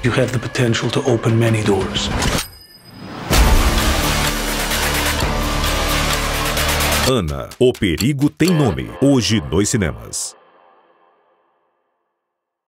You have the potential to open many doors. Ana, o perigo tem nome. Hoje dois cinemas.